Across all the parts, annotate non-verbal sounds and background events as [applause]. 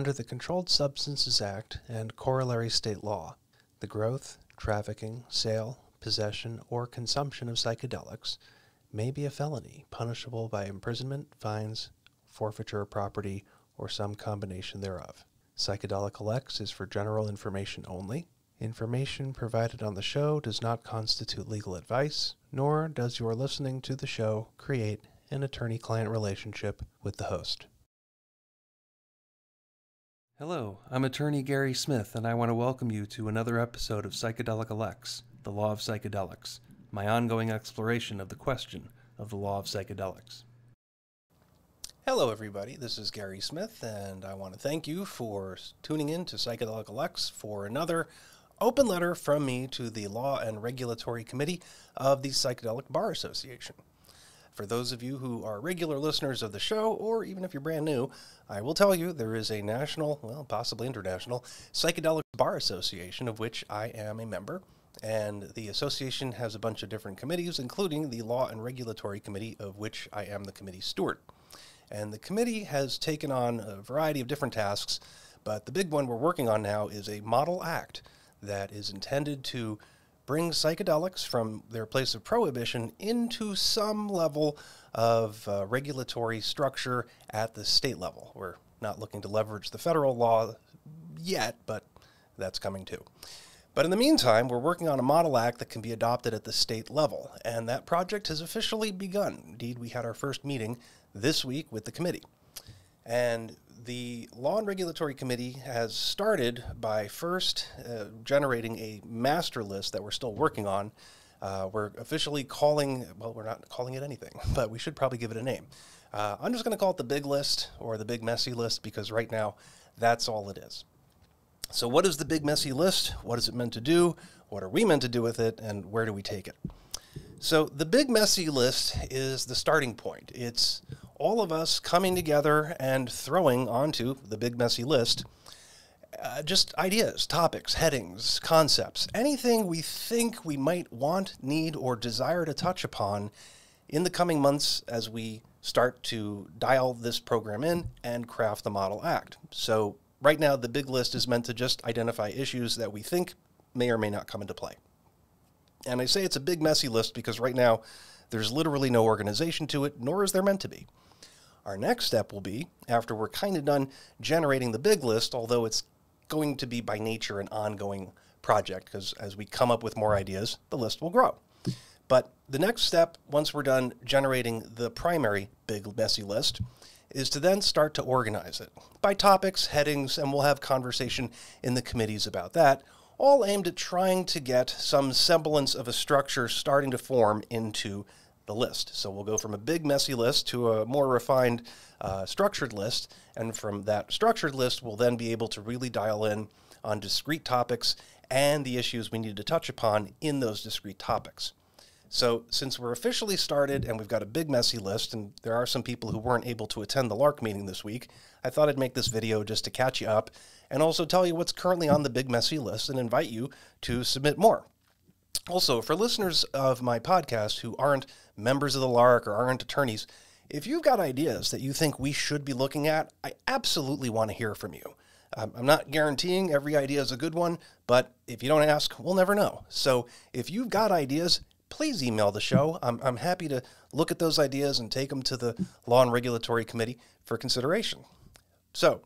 Under the Controlled Substances Act and corollary state law, the growth, trafficking, sale, possession, or consumption of psychedelics may be a felony punishable by imprisonment, fines, forfeiture of property, or some combination thereof. Psychedelica Lex is for general information only. Information provided on the show does not constitute legal advice, nor does your listening to the show create an attorney client relationship with the host. Hello, I'm attorney Gary Smith, and I want to welcome you to another episode of Psychedelica Lex, the Law of Psychedelics, my ongoing exploration of the question of the law of psychedelics. Hello, everybody. This is Gary Smith, and I want to thank you for tuning in to Psychedelica Lex for another open letter from me to the Law and Regulatory Committee of the Psychedelic Bar Association. For those of you who are regular listeners of the show, or even if you're brand new, I will tell you there is a national, well, possibly international, Psychedelic Bar Association of which I am a member. And the association has a bunch of different committees, including the Law and Regulatory Committee, of which I am the committee steward. And the committee has taken on a variety of different tasks, but the big one we're working on now is a model act that is intended to bring psychedelics from their place of prohibition into some level of uh, regulatory structure at the state level. We're not looking to leverage the federal law yet, but that's coming too. But in the meantime, we're working on a model act that can be adopted at the state level, and that project has officially begun. Indeed, we had our first meeting this week with the committee. And the Law and Regulatory Committee has started by first uh, generating a master list that we're still working on. Uh, we're officially calling, well, we're not calling it anything, [laughs] but we should probably give it a name. Uh, I'm just going to call it the big list or the big messy list because right now that's all it is. So, what is the big messy list? What is it meant to do? What are we meant to do with it? And where do we take it? So, the big messy list is the starting point. It's all of us coming together and throwing onto the big messy list uh, just ideas, topics, headings, concepts, anything we think we might want, need, or desire to touch upon in the coming months as we start to dial this program in and craft the Model Act. So, right now, the big list is meant to just identify issues that we think may or may not come into play. And I say it's a big, messy list because right now, there's literally no organization to it, nor is there meant to be. Our next step will be, after we're kind of done generating the big list, although it's going to be by nature an ongoing project, because as we come up with more ideas, the list will grow. But the next step, once we're done generating the primary big messy list, is to then start to organize it by topics, headings, and we'll have conversation in the committees about that, all aimed at trying to get some semblance of a structure starting to form into the list. So we'll go from a big messy list to a more refined uh, structured list. And from that structured list, we'll then be able to really dial in on discrete topics and the issues we need to touch upon in those discrete topics. So, since we're officially started and we've got a big messy list, and there are some people who weren't able to attend the LARC meeting this week, I thought I'd make this video just to catch you up and also tell you what's currently on the big messy list and invite you to submit more. Also, for listeners of my podcast who aren't members of the LARC or aren't attorneys, if you've got ideas that you think we should be looking at, I absolutely want to hear from you. Um, I'm not guaranteeing every idea is a good one, but if you don't ask, we'll never know. So if you've got ideas, please email the show. I'm, I'm happy to look at those ideas and take them to the Law and Regulatory Committee for consideration. So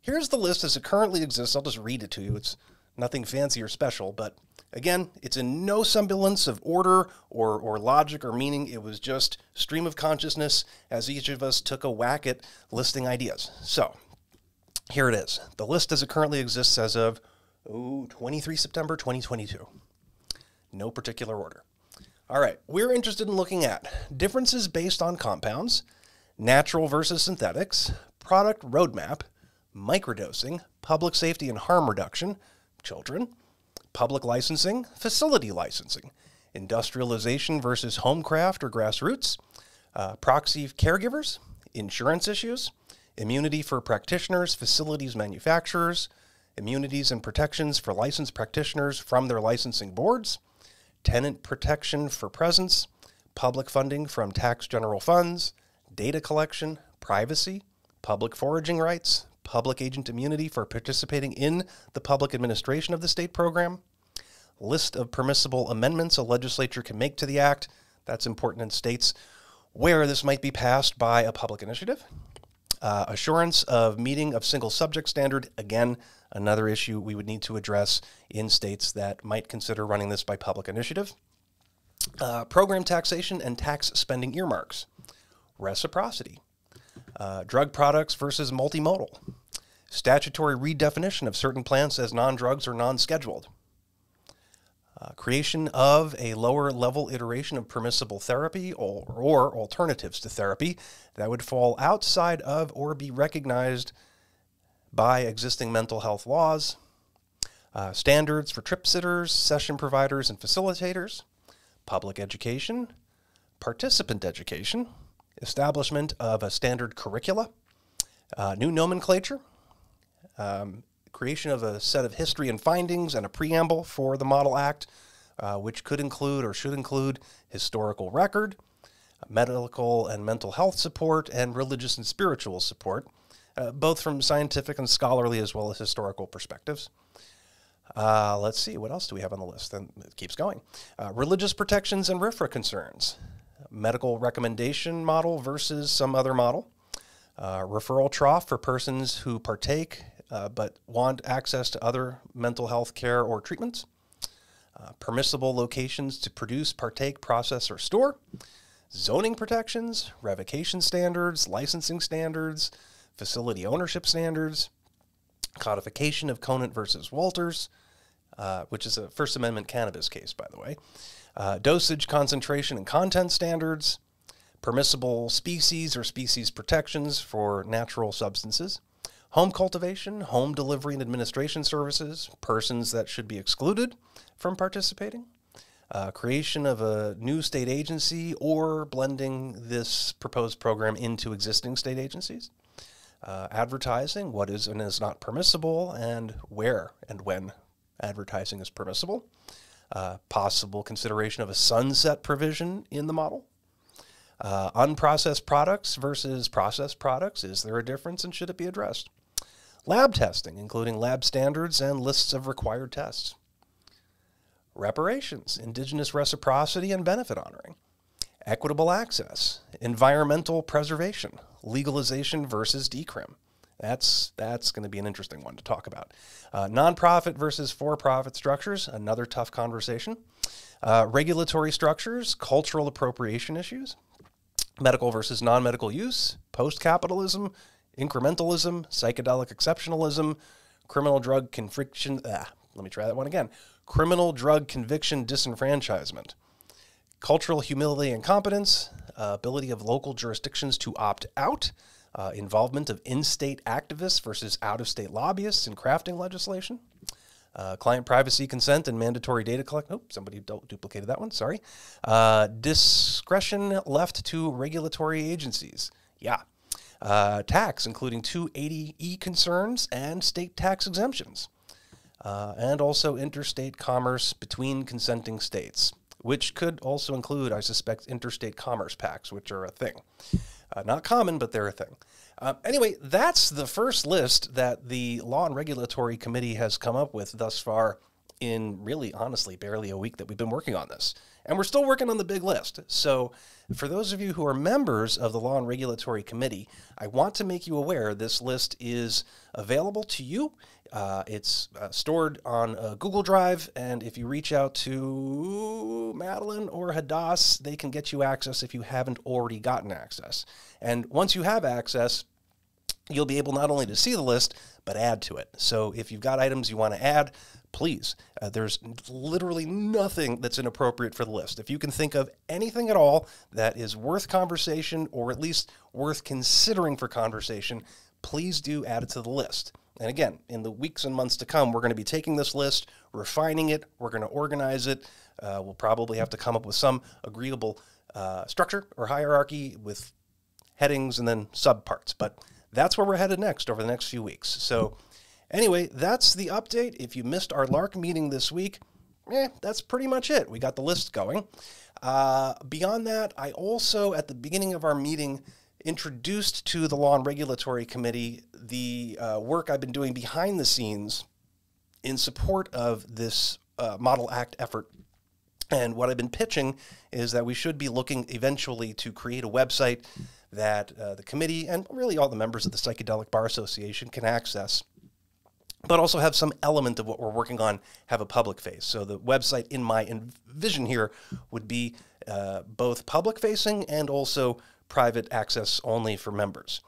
here's the list as it currently exists. I'll just read it to you. It's nothing fancy or special, but Again, it's in no semblance of order or, or logic or meaning. It was just stream of consciousness as each of us took a whack at listing ideas. So here it is. The list as it currently exists as of oh, 23 September 2022. No particular order. All right, we're interested in looking at differences based on compounds, natural versus synthetics, product roadmap, microdosing, public safety and harm reduction, children, public licensing, facility licensing, industrialization versus homecraft or grassroots, uh, proxy caregivers, insurance issues, immunity for practitioners, facilities manufacturers, immunities and protections for licensed practitioners from their licensing boards, tenant protection for presence, public funding from tax general funds, data collection, privacy, public foraging rights, public agent immunity for participating in the public administration of the state program, list of permissible amendments a legislature can make to the act. That's important in states where this might be passed by a public initiative. Uh, assurance of meeting of single subject standard, again, another issue we would need to address in states that might consider running this by public initiative. Uh, program taxation and tax spending earmarks, reciprocity, uh, drug products versus multimodal, statutory redefinition of certain plants as non drugs or non scheduled, uh, creation of a lower level iteration of permissible therapy or, or alternatives to therapy that would fall outside of or be recognized by existing mental health laws, uh, standards for trip sitters, session providers, and facilitators, public education, participant education, establishment of a standard curricula, uh, new nomenclature, um, creation of a set of history and findings and a preamble for the Model Act, uh, which could include or should include historical record, medical and mental health support, and religious and spiritual support, uh, both from scientific and scholarly as well as historical perspectives. Uh, let's see, what else do we have on the list? Then it keeps going. Uh, religious protections and RFRA concerns, medical recommendation model versus some other model, uh, referral trough for persons who partake uh, but want access to other mental health care or treatments, uh, permissible locations to produce, partake, process, or store, zoning protections, revocation standards, licensing standards, facility ownership standards, codification of Conant versus Walters, uh, which is a First Amendment cannabis case, by the way, uh, dosage, concentration, and content standards, permissible species or species protections for natural substances, home cultivation, home delivery and administration services, persons that should be excluded from participating, uh, creation of a new state agency, or blending this proposed program into existing state agencies, uh, advertising, what is and is not permissible, and where and when advertising is permissible, uh, possible consideration of a sunset provision in the model. Uh, unprocessed products versus processed products. Is there a difference and should it be addressed? Lab testing, including lab standards and lists of required tests. Reparations, indigenous reciprocity and benefit honoring. Equitable access, environmental preservation, legalization versus decrim. That's that's going to be an interesting one to talk about. Uh, nonprofit versus for-profit structures, another tough conversation. Uh, regulatory structures, cultural appropriation issues, medical versus non-medical use, post-capitalism, incrementalism, psychedelic exceptionalism, criminal drug conviction. Ah, let me try that one again. Criminal drug conviction disenfranchisement, cultural humility and competence, uh, ability of local jurisdictions to opt out, uh, involvement of in state activists versus out of state lobbyists in crafting legislation, uh, client privacy consent and mandatory data collect. Oh, somebody duplicated that one. Sorry. Uh, discretion left to regulatory agencies. Yeah, uh, tax, including 280E concerns and state tax exemptions, uh, and also interstate commerce between consenting states, which could also include, I suspect, interstate commerce pacts, which are a thing. Uh, not common, but they're a thing. Uh, anyway, that's the first list that the Law and Regulatory Committee has come up with thus far in really, honestly, barely a week that we've been working on this. And we're still working on the big list. So, for those of you who are members of the Law and Regulatory Committee, I want to make you aware this list is available to you. Uh, it's uh, stored on a Google Drive, and if you reach out to Madeline or Hadass, they can get you access if you haven't already gotten access. And once you have access, you'll be able not only to see the list, but add to it. So if you've got items you want to add, please. Uh, there's literally nothing that's inappropriate for the list. If you can think of anything at all that is worth conversation or at least worth considering for conversation, please do add it to the list. And again, in the weeks and months to come, we're going to be taking this list, refining it, we're going to organize it. Uh, we'll probably have to come up with some agreeable uh, structure or hierarchy with headings and then subparts. But that's where we're headed next over the next few weeks. So, Anyway, that's the update. If you missed our LARC meeting this week, eh, that's pretty much it. We got the list going. Uh, beyond that, I also, at the beginning of our meeting, introduced to the Law and Regulatory Committee the uh, work I've been doing behind the scenes in support of this uh, Model Act effort. And what I've been pitching is that we should be looking eventually to create a website that uh, the committee and really all the members of the Psychedelic Bar Association can access but also have some element of what we're working on have a public face. So the website in my vision here would be uh, both public facing and also private access only for members.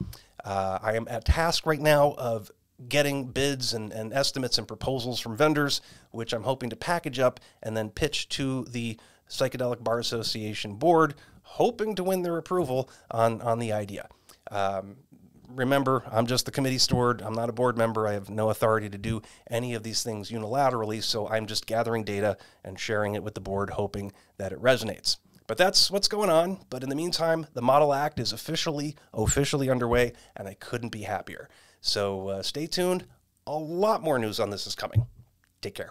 Uh, I am at task right now of getting bids and, and estimates and proposals from vendors, which I'm hoping to package up and then pitch to the Psychedelic Bar Association board, hoping to win their approval on, on the idea. Um, remember, I'm just the committee steward. I'm not a board member. I have no authority to do any of these things unilaterally. So I'm just gathering data and sharing it with the board, hoping that it resonates. But that's what's going on. But in the meantime, the Model Act is officially, officially underway, and I couldn't be happier. So uh, stay tuned. A lot more news on this is coming. Take care.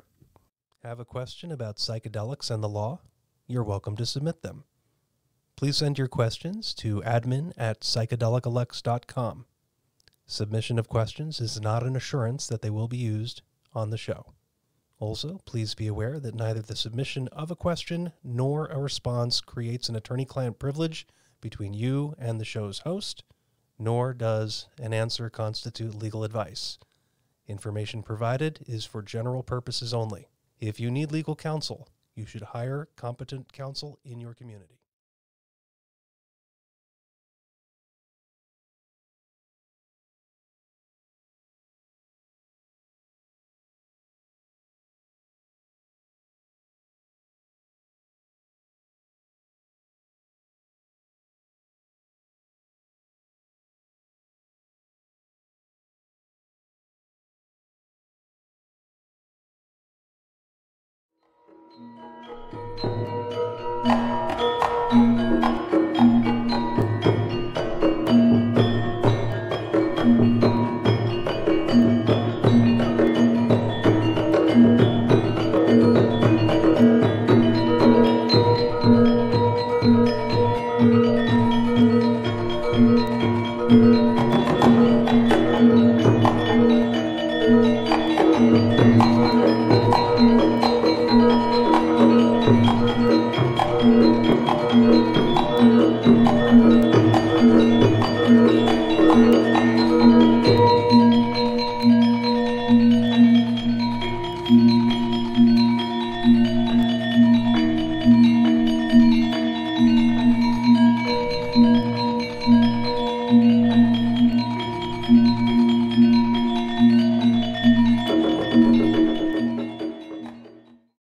Have a question about psychedelics and the law? You're welcome to submit them. Please send your questions to admin at psychedelicalex.com. Submission of questions is not an assurance that they will be used on the show. Also, please be aware that neither the submission of a question nor a response creates an attorney client privilege between you and the show's host, nor does an answer constitute legal advice. Information provided is for general purposes only. If you need legal counsel, you should hire competent counsel in your community.